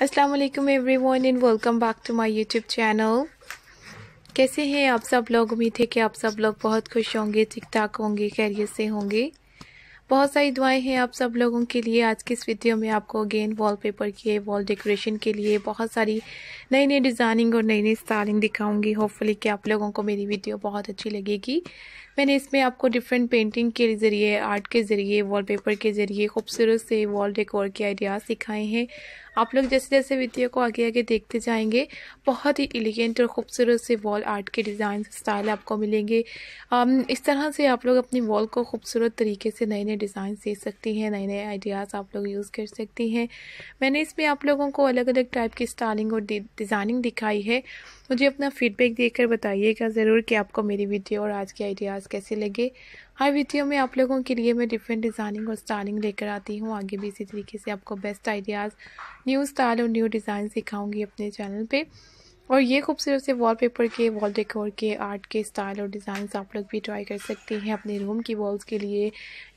अस्सलाम वालेकुम everyone and welcome back to my YouTube channel कैसे हैं आप सब लोग? उम्मीद है कि आप सब लोग बहुत खुश होंगे ठीक ठाक होंगे, खैरियत से होंगे। बहुत सारी दुआएँ हैं आप सब लोगों के लिए। आज की इस वीडियो में आपको अगेन वॉलपेपर के वॉल डेकोरेशन के लिए बहुत सारी नई नई डिज़ाइनिंग और नई नई स्टाइलिंग दिखाऊँगी। होपफुली कि आप लोगों को मेरी वीडियो बहुत अच्छी लगेगी। मैंने इसमें आपको डिफरेंट पेंटिंग के ज़रिए आर्ट के ज़रिए वॉलपेपर के ज़रिए खूबसूरत से वॉल डेकोर के आइडियाज़ सिखाए हैं। आप लोग जैसे जैसे वीडियो को आगे आगे देखते जाएँगे, बहुत ही एलिगेंट और ख़ूबसूरत से वॉल आर्ट के डिज़ाइन स्टाइल आपको मिलेंगे। इस तरह से आप लोग अपनी वॉल को खूबसूरत तरीके से नए नए डिज़ाइन सीख सकती हैं नए नए आइडियाज़ आप लोग यूज़ कर सकती हैं। मैंने इसमें आप लोगों को अलग अलग टाइप की स्टाइलिंग और डिज़ाइनिंग दिखाई है। मुझे अपना फीडबैक देकर बताइएगा ज़रूर कि आपको मेरी वीडियो और आज के आइडियाज़ कैसे लगे। हर वीडियो में आप लोगों के लिए मैं डिफरेंट डिज़ाइनिंग और स्टाइलिंग लेकर आती हूँ। आगे भी इसी तरीके से आपको बेस्ट आइडियाज़ न्यू स्टाइल और न्यू डिज़ाइन सिखाऊँगी अपने चैनल पे। और ये खूबसूरत से वॉलपेपर के वॉल डेकोर के आर्ट के स्टाइल और डिज़ाइन आप लोग भी ट्राई कर सकते हैं अपने रूम की वॉल्स के लिए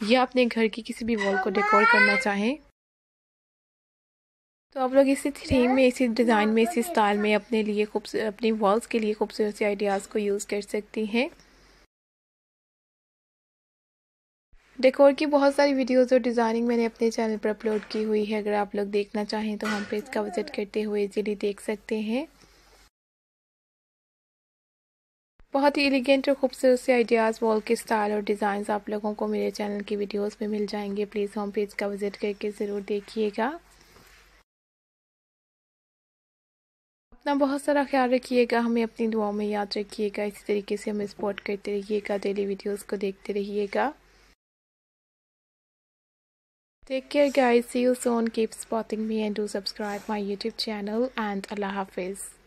या अपने घर की किसी भी वॉल को डेकोर करना चाहें। तो आप लोग इसी थीम में, इसी डिज़ाइन में, इसी स्टाइल में अपने लिए अपनी वॉल्स के लिए खूबसूरत से आइडियाज़ को यूज़ कर सकती हैं। डेकोर की बहुत सारी वीडियोस और डिज़ाइनिंग मैंने अपने चैनल पर अपलोड की हुई है। अगर आप लोग देखना चाहें तो हम पेज का विज़िट करते हुए इजीली देख सकते हैं। बहुत ही एलिगेंट और खूबसूरत से आइडियाज़ वॉल के स्टाइल और डिज़ाइन आप लोगों को मेरे चैनल की वीडियोस में मिल जाएँगे प्लीज़ होम पेज का विज़िट करके ज़रूर देखिएगा अपना बहुत सारा ख्याल रखिएगा, हमें अपनी दुआओं में याद रखिएगा इसी तरीके से हमें सपोर्ट करते रहिएगा डेली वीडियोस को देखते रहिएगा Take care, guys. See you soon. Keep spotting me and do subscribe my YouTube channel and Allah Hafiz.